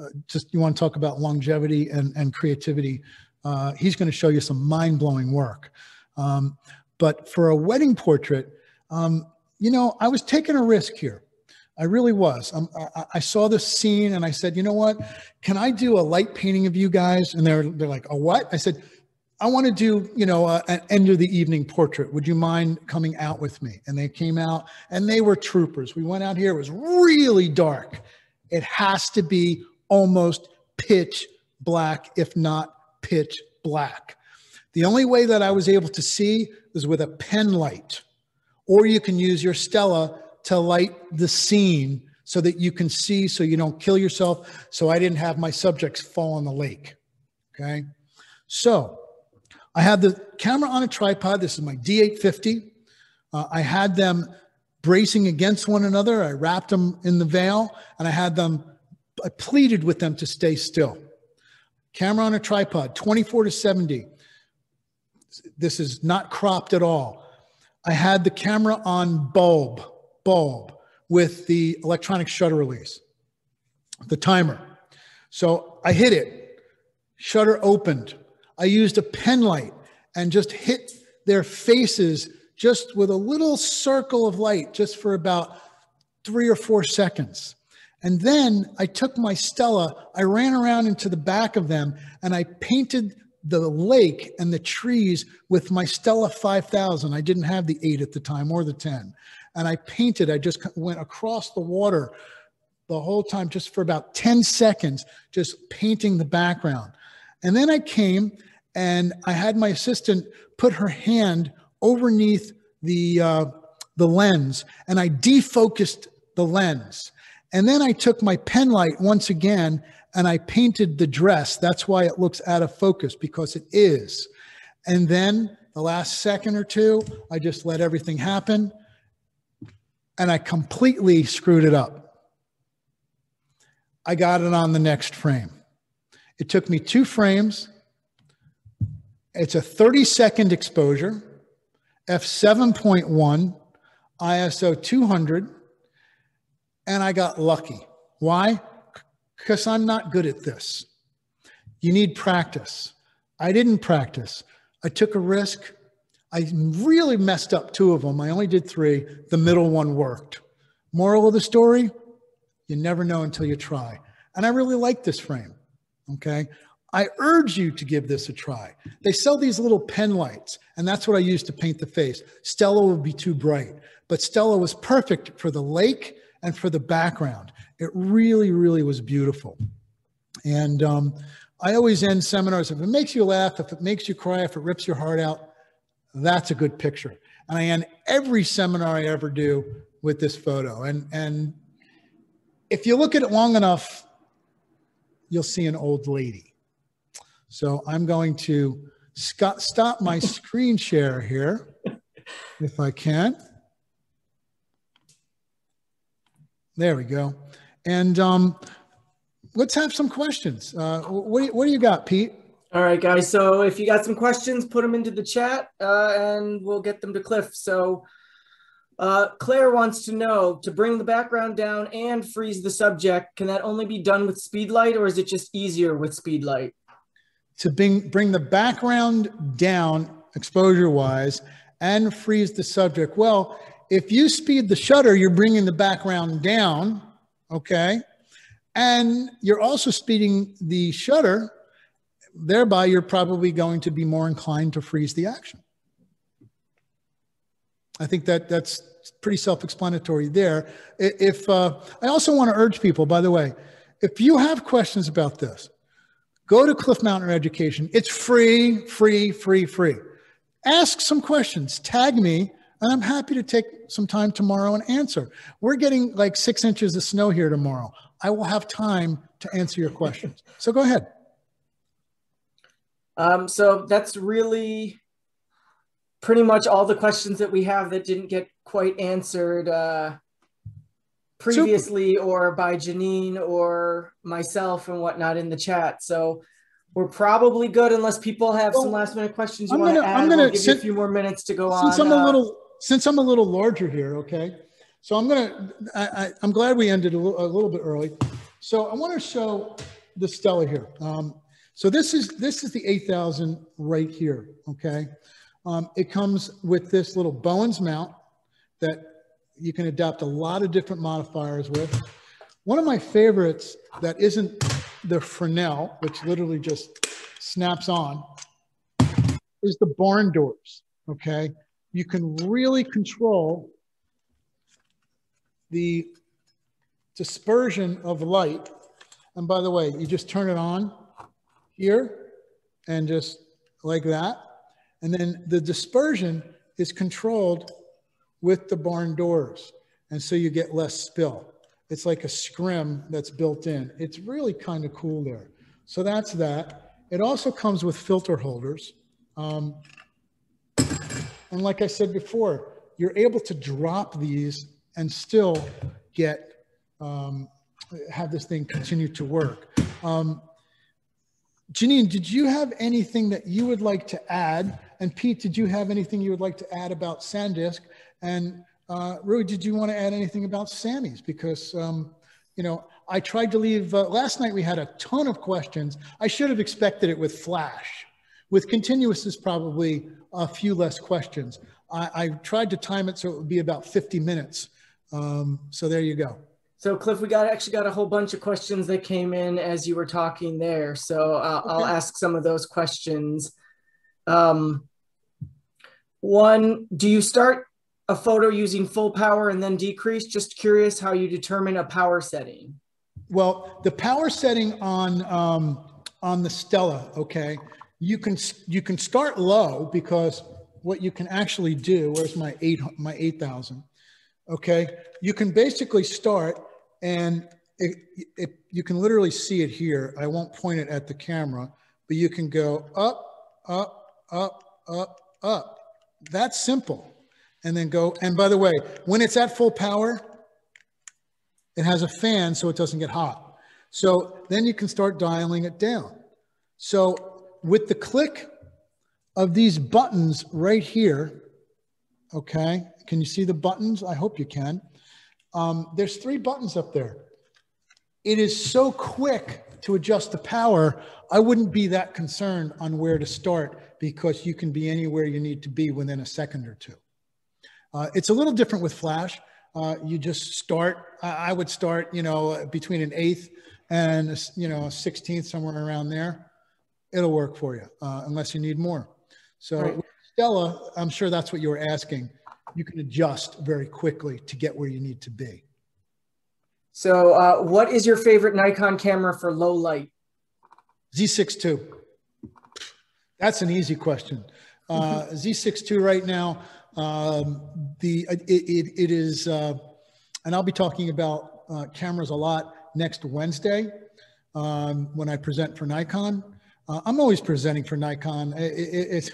S1: Uh, just you want to talk about longevity and, and creativity. Uh, he's going to show you some mind blowing work. Um, but for a wedding portrait, um, you know, I was taking a risk here. I really was. Um, I, I, saw this scene and I said, you know what? Can I do a light painting of you guys? And they're they're like, a what? I said, I want to do, you know, an end of the evening portrait. Would you mind coming out with me? And they came out and they were troopers. We went out here. It was really dark. It has to be almost pitch black, if not pitch black. The only way that I was able to see was with a pen light, or you can use your Stella to light the scene so that you can see so you don't kill yourself. So I didn't have my subjects fall in the lake. Okay. So I had the camera on a tripod. This is my D850. Uh, I had them bracing against one another. I wrapped them in the veil and I had them, I pleaded with them to stay still. Camera on a tripod, 24 to 70. This is not cropped at all. I had the camera on bulb, bulb with the electronic shutter release, the timer. So I hit it, shutter opened. I used a pen light and just hit their faces just with a little circle of light just for about three or four seconds. And then I took my Stella, I ran around into the back of them and I painted the lake and the trees with my Stella 5000. I didn't have the eight at the time or the 10. And I painted, I just went across the water the whole time, just for about 10 seconds, just painting the background. And then I came and I had my assistant put her hand underneath the, uh, the lens and I defocused the lens. And then I took my pen light once again and I painted the dress. That's why it looks out of focus because it is. And then the last second or two, I just let everything happen and I completely screwed it up. I got it on the next frame. It took me two frames. It's a 30 second exposure, f7.1, ISO 200, and I got lucky. Why? Because I'm not good at this. You need practice. I didn't practice. I took a risk. I really messed up two of them. I only did three. The middle one worked. Moral of the story you never know until you try. And I really like this frame. Okay. I urge you to give this a try. They sell these little pen lights, and that's what I use to paint the face. Stella would be too bright, but Stella was perfect for the lake and for the background. It really, really was beautiful. And um, I always end seminars if it makes you laugh, if it makes you cry, if it rips your heart out, that's a good picture. And I end every seminar I ever do with this photo. And, and if you look at it long enough, you'll see an old lady. So I'm going to stop my *laughs* screen share here if I can. There we go. And um, let's have some questions. Uh, what, what do you got, Pete?
S2: All right, guys. So if you got some questions, put them into the chat uh, and we'll get them to Cliff. So uh, Claire wants to know to bring the background down and freeze the subject. Can that only be done with speedlight or is it just easier with speedlight?
S1: To bring, bring the background down exposure wise and freeze the subject. Well, if you speed the shutter, you're bringing the background down okay? And you're also speeding the shutter, thereby you're probably going to be more inclined to freeze the action. I think that that's pretty self-explanatory there. If uh, I also want to urge people, by the way, if you have questions about this, go to Cliff Mautner Education. It's free, free, free, free. Ask some questions. Tag me, and I'm happy to take some time tomorrow and answer. We're getting like six inches of snow here tomorrow. I will have time to answer your questions. *laughs* So go ahead.
S2: Um, so that's really pretty much all the questions that we have that didn't get quite answered uh, previously Super. or by Janine or myself and whatnot in the chat. So we're probably good unless people have well, some last minute questions you want to add. I'm gonna we'll give since, you a few more minutes to go
S1: since
S2: on.
S1: I'm a uh, little, since I'm a little larger here, okay? So I'm gonna, I, am glad we ended a little, a little, bit early. So I want to show the Stella here. Um, so this is this is the 8000 right here, okay? Um, it comes with this little Bowens mount that you can adapt a lot of different modifiers with. One of my favorites that isn't the Fresnel, which literally just snaps on, is the barn doors, okay? You can really control the dispersion of light. And by the way, you just turn it on here and just like that. And then the dispersion is controlled with the barn doors. And so you get less spill. It's like a scrim that's built in. It's really kind of cool there. So that's that. It also comes with filter holders. Um, and like I said before, you're able to drop these and still get, um, have this thing continue to work. Um, Janine, did you have anything that you would like to add? And Pete, did you have anything you would like to add about SanDisk? And uh, Rui, did you want to add anything about Samy's? Because, um, you know, I tried to leave, uh, last night we had a ton of questions. I should have expected it with Flash. With Continuous is probably a few less questions. I, I, tried to time it so it would be about 50 minutes. Um, so there you go.
S2: So Cliff, we got actually got a whole bunch of questions that came in as you were talking there. So uh, okay. I'll ask some of those questions. Um, one, do you start a photo using full power and then decrease? Just curious how you determine a power setting.
S1: Well, the power setting on um, on the Stella, okay, you can you can start low because what you can actually do. Where's my eight my eight thousand? Okay, you can basically start and it, it, you can literally see it here. I won't point it at the camera, but you can go up, up, up, up, up. That's simple and then go. And by the way, when it's at full power, it has a fan so it doesn't get hot. So then you can start dialing it down. So with the click of these buttons right here, okay, can you see the buttons? I hope you can. Um, there's three buttons up there. It is so quick to adjust the power, I wouldn't be that concerned on where to start because you can be anywhere you need to be within a second or two. Uh, it's a little different with Flash. Uh, you just start, I would start, you know, between an eighth and, you know, a 16th, somewhere around there. It'll work for you, uh, unless you need more. So right. Stella, I'm sure that's what you were asking. You can adjust very quickly to get where you need to be.
S2: So uh, what is your favorite Nikon camera for low light?
S1: Z6 II. That's an easy question. Uh, Z6 II right now, um, the it, it, it is, uh, and I'll be talking about uh, cameras a lot next Wednesday um, when I present for Nikon. Uh, I'm always presenting for Nikon. It, it's,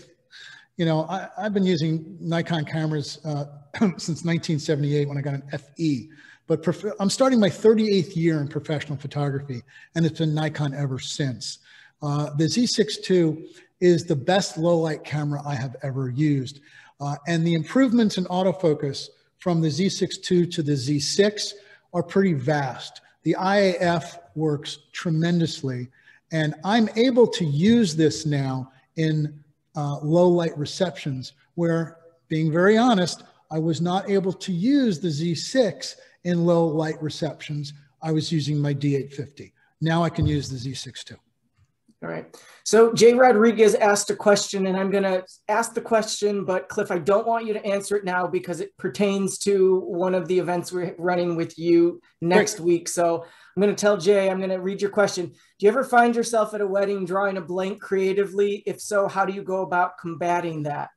S1: you know, I, have been using Nikon cameras uh, *clears throat* since 1978 when I got an FE. But I'm starting my 38th year in professional photography, and it's been Nikon ever since. Uh, the Z6 II is the best low light camera I have ever used. Uh, and the improvements in autofocus from the Z6 II to the Z6 are pretty vast. The IAF works tremendously, and I'm able to use this now in uh, low light receptions where, being very honest, I was not able to use the Z6 in low light receptions. I was using my D850. Now I can use the Z6 II.
S2: All right. So Jay Rodriguez asked a question, and I'm going to ask the question, but Cliff, I don't want you to answer it now because it pertains to one of the events we're running with you next Great. week. So I'm going to tell Jay, I'm going to read your question. Do you ever find yourself at a wedding drawing a blank creatively? If so, how do you go about combating that?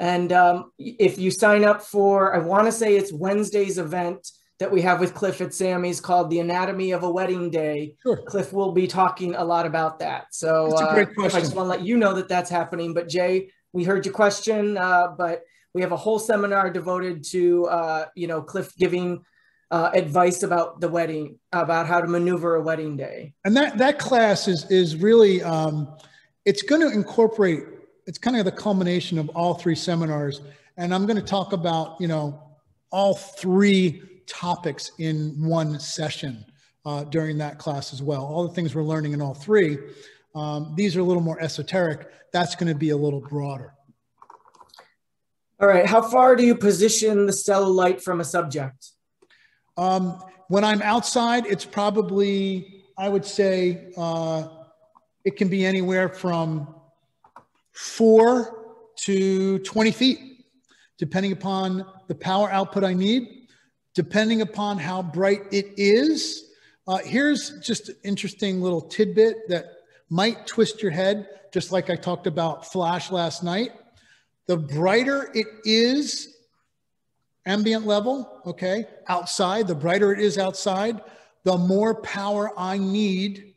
S2: And um, if you sign up for, I want to say it's Wednesday's event that we have with Cliff at Samy's called The Anatomy of a Wedding Day. Sure. Cliff will be talking a lot about that. So uh, I just want to let you know that that's happening. But Jay, we heard your question, uh, but we have a whole seminar devoted to, uh, you know, Cliff giving uh, advice about the wedding, about how to maneuver a wedding day.
S1: And that, that class is, is really, um, it's going to incorporate, it's kind of the culmination of all three seminars. And I'm going to talk about, you know, all three topics in one session uh, during that class as well. All the things we're learning in all three, um, these are a little more esoteric. That's going to be a little broader.
S2: All right. How far do you position the light from a subject?
S1: Um, when I'm outside, it's probably, I would say, uh, it can be anywhere from four to 20 feet, depending upon the power output I need depending upon how bright it is. Uh, here's just an interesting little tidbit that might twist your head, just like I talked about flash last night. The brighter it is, ambient level, okay, outside, the brighter it is outside, the more power I need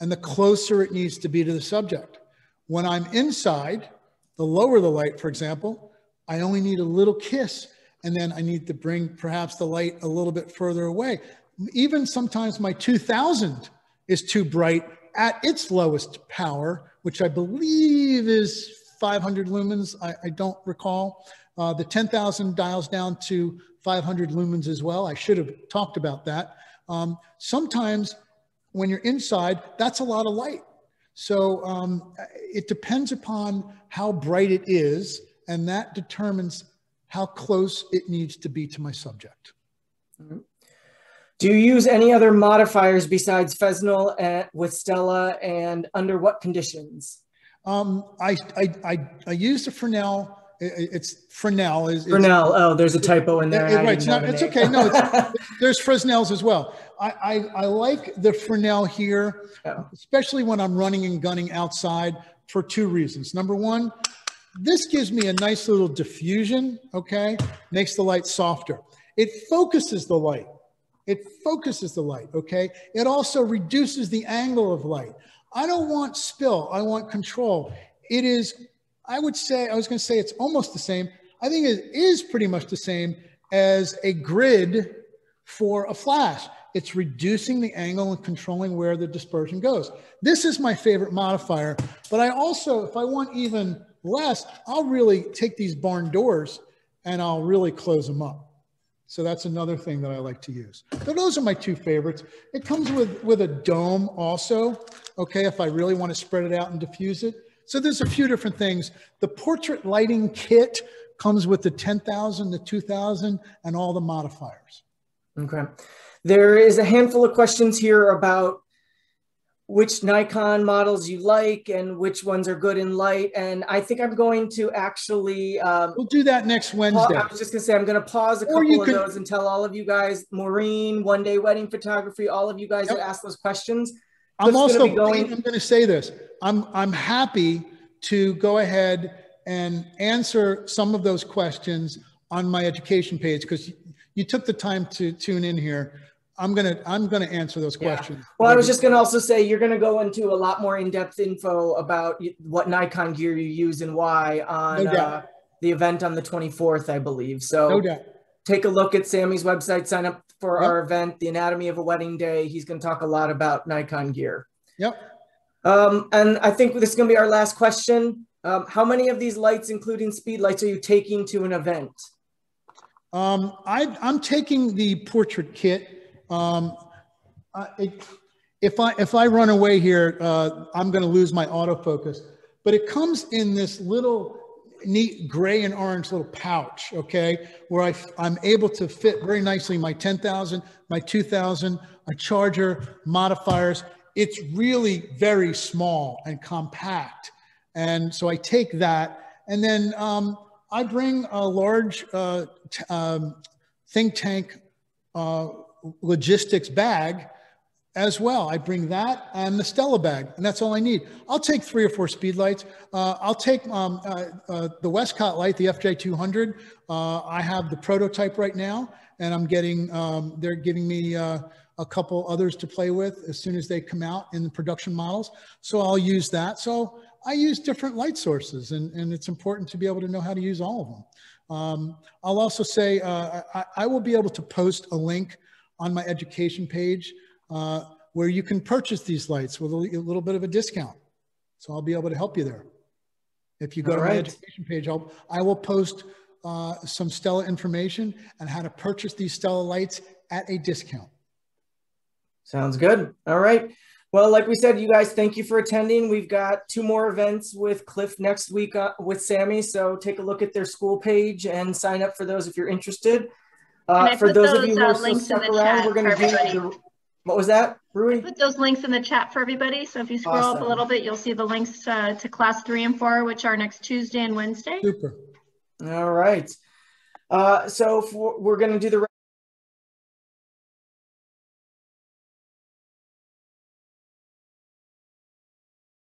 S1: and the closer it needs to be to the subject. When I'm inside, the lower the light, for example, I only need a little kiss and then I need to bring perhaps the light a little bit further away. Even sometimes my 2000 is too bright at its lowest power, which I believe is 500 lumens. I, I don't recall. Uh, the 10,000 dials down to 500 lumens as well. I should have talked about that. Um, sometimes when you're inside, that's a lot of light. So um, it depends upon how bright it is, and that determines how close it needs to be to my subject.
S2: Do you use any other modifiers besides Fresnel at, with Stella and under what conditions?
S1: Um, I, I, I, I use the Fresnel. It's Fresnel. Is,
S2: Fresnel. Oh, there's a typo in there.
S1: It, right. It's, not, it's okay. No, it's, *laughs* there's Fresnels as well. I, I, I like the Fresnel here, oh. especially when I'm running and gunning outside for two reasons. Number one, this gives me a nice little diffusion, okay? Makes the light softer. It focuses the light. It focuses the light, okay? It also reduces the angle of light. I don't want spill, I want control. It is, I would say, I was gonna say it's almost the same. I think it is pretty much the same as a grid for a flash. It's reducing the angle and controlling where the dispersion goes. This is my favorite modifier, but I also, if I want even less, I'll really take these barn doors and I'll really close them up. So that's another thing that I like to use. So those are my two favorites. It comes with, with a dome also, okay, if I really want to spread it out and diffuse it. So there's a few different things. The portrait lighting kit comes with the 10,000, the 2,000, and all the modifiers.
S2: Okay. There is a handful of questions here about which Nikon models you like and which ones are good in light. And I think I'm going to actually. Um,
S1: we'll do that next Wednesday.
S2: I was just going to say, I'm going to pause a couple of could... those and tell all of you guys, Maureen, One Day Wedding Photography, all of you guys yep. that asked those questions.
S1: I'm also going. I'm going to say this. I'm I'm happy to go ahead and answer some of those questions on my education page because you took the time to tune in here. I'm gonna I'm gonna answer those questions. Yeah.
S2: Well, I was just gonna also say you're gonna go into a lot more in-depth info about what Nikon gear you use and why on no uh, the event on the 24th, I believe. So no doubt. take a look at Samy's website, sign up for yep. our event, The Anatomy of a Wedding Day. He's gonna talk a lot about Nikon gear.
S1: Yep.
S2: Um, and I think this is gonna be our last question. Um, how many of these lights, including speed lights, are you taking to an event?
S1: Um, I, I'm taking the portrait kit um, it, if I if I run away here, uh, I'm going to lose my autofocus. But it comes in this little neat gray and orange little pouch, okay, where I, I'm able to fit very nicely my 10,000, my 2,000, a charger, modifiers, it's really very small and compact. And so I take that and then um, I bring a large uh, um, think tank uh, logistics bag as well. I bring that and the Stella bag, and that's all I need. I'll take three or four speed lights. Uh, I'll take um, uh, uh, the Westcott light, the FJ200. Uh, I have the prototype right now, and I'm getting, um, they're giving me uh, a couple others to play with as soon as they come out in the production models. So I'll use that. So I use different light sources, and, and it's important to be able to know how to use all of them. Um, I'll also say uh, I, I, will be able to post a link on my education page uh, where you can purchase these lights with a, a, little bit of a discount. So I'll be able to help you there. If you go All to right. my education page, I'll, I will post uh, some Stella information and how to purchase these Stella lights at a discount.
S2: Sounds good. All right. Well, like we said, you guys, thank you for attending. We've got two more events with Cliff next week uh, with Samy. So take a look at their school page and sign up for those if you're interested. Uh, for those, those, of you who uh, are still stuck around, we're going to do the, what was that, Rui?
S3: Put those links in the chat for everybody. So if you scroll awesome. up a little bit, you'll see the links uh, to class three and four, which are next Tuesday and Wednesday.
S1: Super.
S2: All right. Uh, so for, we're going to do the